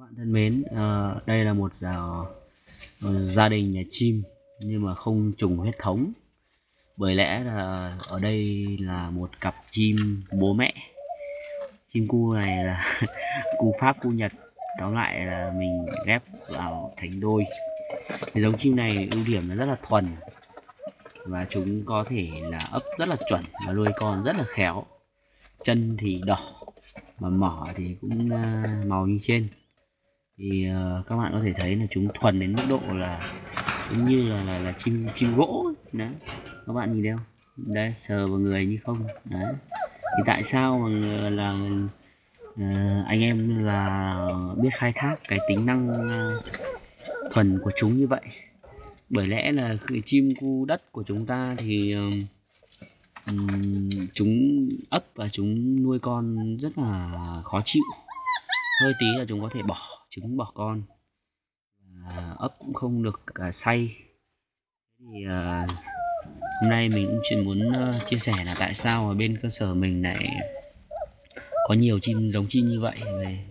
bạn thân mến, ờ, đây là một ờ, ờ, gia đình nhà chim nhưng mà không trùng huyết thống. Bởi lẽ là ở đây là một cặp chim bố mẹ. Chim cu này là cu Pháp, cu Nhật. Tóm lại là mình ghép vào thành đôi. Cái giống chim này ưu điểm là rất là thuần và chúng có thể là ấp rất là chuẩn và nuôi con rất là khéo. Chân thì đỏ mà mỏ thì cũng màu như trên thì uh, các bạn có thể thấy là chúng thuần đến mức độ là giống như là là, là chim chim gỗ đấy các bạn nhìn thấy không? Đấy sờ vào người như không. Đấy. Thì tại sao mà là uh, anh em là biết khai thác cái tính năng uh, thuần của chúng như vậy? Bởi lẽ là cái chim cu đất của chúng ta thì um, chúng ấp và chúng nuôi con rất là khó chịu. Hơi tí là chúng có thể bỏ trứng bỏ con. À, ấp cũng không được cả say thì à, hôm nay mình cũng chỉ muốn uh, chia sẻ là tại sao ở bên cơ sở mình lại có nhiều chim giống chim như vậy.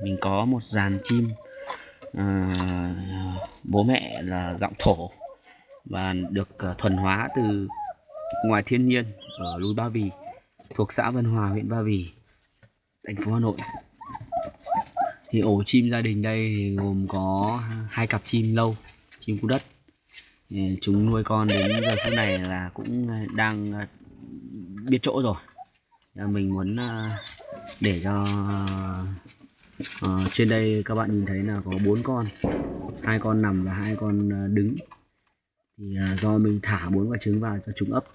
Mình có một dàn chim à, bố mẹ là giọng thổ và được uh, thuần hóa từ ngoài thiên nhiên ở núi Ba Vì thuộc xã Vân Hòa huyện Ba Vì thành phố Hà Nội thì ổ chim gia đình đây thì gồm có hai cặp chim lâu chim cú đất. Chúng nuôi con đến giờ phút này là cũng đang à, biết chỗ rồi. Mình muốn à, để cho uh, trên đây các bạn nhìn thấy là có bốn con. Hai con nằm và hai con đứng. Thì uh, do mình thả bốn quả trứng vào cho chúng ấp.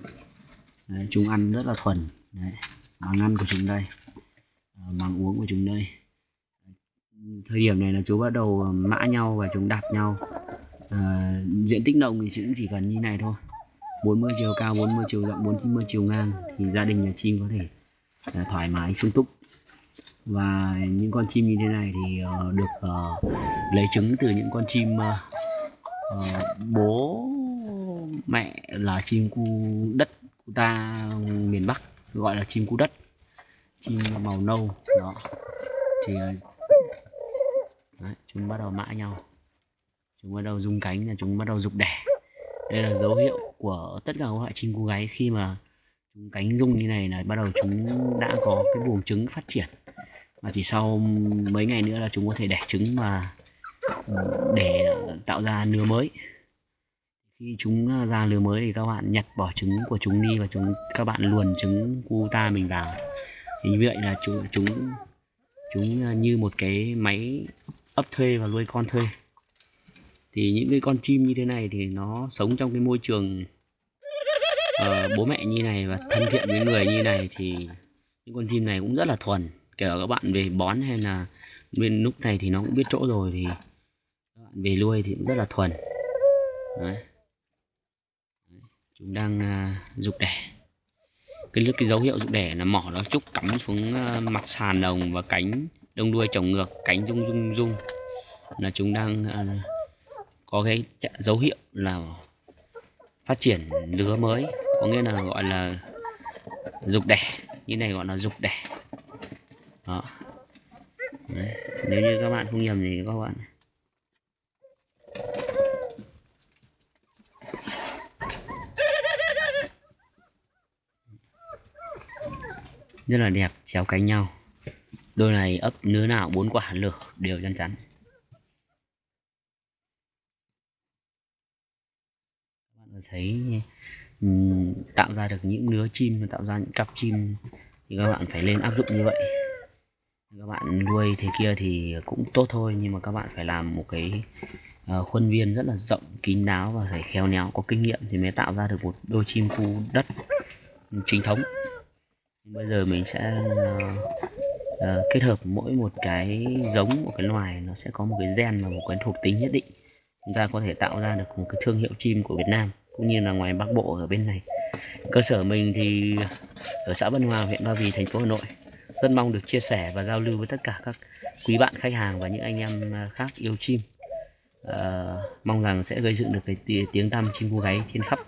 Đấy, chúng ăn rất là thuần. Đấy, màng ăn của chúng đây màng uống của chúng đây thời điểm này là chú bắt đầu ờ, mã nhau và chúng đạp nhau. À, diện tích đồng thì cũng chỉ cần như này thôi. 40 chiều cao 40 chiều rộng 40 chiều ngang thì gia đình nhà chim có thể à, thoải mái sung túc. Và những con chim như thế này thì uh, được uh, lấy trứng từ những con chim uh, uh, bố mẹ là chim cu đất của ta miền Bắc gọi là chim cu đất chim màu nâu đó. Thì uh, Đấy, chúng bắt đầu mã nhau. Chúng bắt đầu rung cánh là chúng bắt đầu rục đẻ. Đây là dấu hiệu của tất cả các loại chim cú gáy khi mà chúng cánh rung như này là bắt đầu chúng đã có cái buồng trứng phát triển. Và chỉ sau mấy ngày nữa là chúng có thể đẻ trứng và ừ, để tạo ra nứa mới. Khi chúng ra lứa mới thì các bạn nhặt bỏ trứng của chúng đi và chúng các bạn luồn trứng cu ta mình vào. Thì như vậy là chúng chúng chúng như một cái máy ấp thuê và nuôi con thuê. Thì những cái con chim như thế này thì nó sống trong cái môi trường uh, bố mẹ như này và thân thiện với người như này thì những con chim này cũng rất là thuần. Kể cả các bạn về bón hay là bên lúc này thì nó cũng biết chỗ rồi thì các bạn về nuôi thì cũng rất là thuần. Đấy. chúng đang à, uh, dục đẻ. Cái cái dấu hiệu dục đẻ là mỏ nó trúc cắm xuống uh, mặt sàn đồng và cánh đông đuôi trồng ngược cánh rung rung rung. Là chúng đang uh, có cái dấu hiệu là phát triển lứa mới. Có nghĩa là gọi là dục đẻ. Như này gọi là dục đẻ. Đó. Đấy. nếu như các bạn không nhầm thì các bạn rất là đẹp chéo cánh nhau đôi này ấp nứa nào bốn quả lửa đều chắn chắn. Các bạn thấy um, tạo ra được những nứa chim tạo ra những cặp chim thì các bạn phải lên áp dụng như vậy. Các bạn nuôi thế kia thì cũng tốt thôi nhưng mà các bạn phải làm một cái uh, khuôn viên rất là rộng kín đáo và phải khéo léo có kinh nghiệm thì mới tạo ra được một đôi chim khu đất ừ, chính thống. Bây giờ mình sẽ uh, uh, kết hợp mỗi một cái giống một cái loài nó sẽ có một cái gen và một cái thuộc tính nhất định. Chúng ta có thể tạo ra được một cái thương hiệu chim của Việt Nam cũng như là ngoài Bắc Bộ ở bên này. Cơ sở mình thì ở xã Vân Hòa huyện Ba Vì thành phố Hà Nội. Rất mong được chia sẻ và giao lưu với tất cả các quý bạn khách hàng và những anh em à, khác yêu chim. Uh, mong rằng sẽ gây dựng được cái tiếng tăm chim cô gáy trên khắp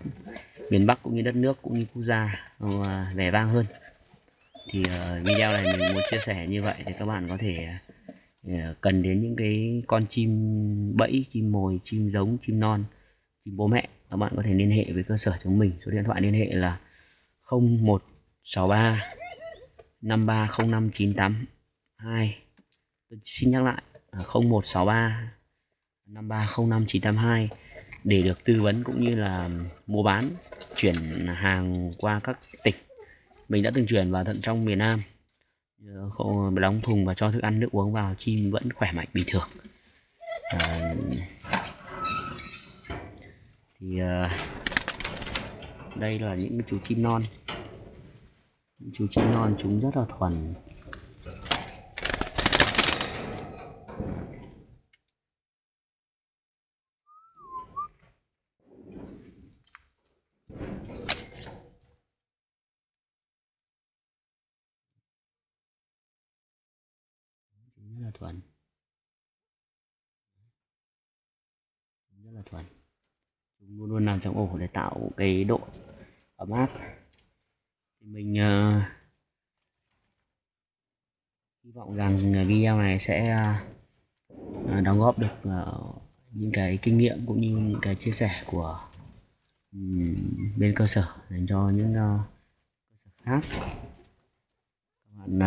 miền Bắc cũng như đất nước cũng như quốc gia uh, vẻ vang hơn thì uh, video này mình muốn chia sẻ như vậy thì các bạn có thể uh, cần đến những cái con chim bẫy chim mồi chim giống chim non chim bố mẹ. Các bạn có thể liên hệ với cơ sở chúng mình. Số điện thoại liên hệ là 0163 5305982 tôi xin nhắc lại 0163 5305982 để được tư vấn cũng như là mua bán chuyển hàng qua các tỉnh mình đã từng chuyển vào tận trong miền Nam. Không đóng thùng và cho thức ăn nước uống vào chim vẫn khỏe mạnh bình thường. À, thì à, đây là những chú chim non. Những chú chim non chúng rất là thuần. Rất là thuần. Rất là thuần. Chúng luôn luôn nằm trong ổ để tạo cái độ ấm áp. Thì mình uh, hy vọng rằng video này sẽ uh, đóng góp được uh, những cái kinh nghiệm cũng như những cái chia sẻ của um, bên cơ sở dành cho những uh, cơ sở khác. Các bạn uh,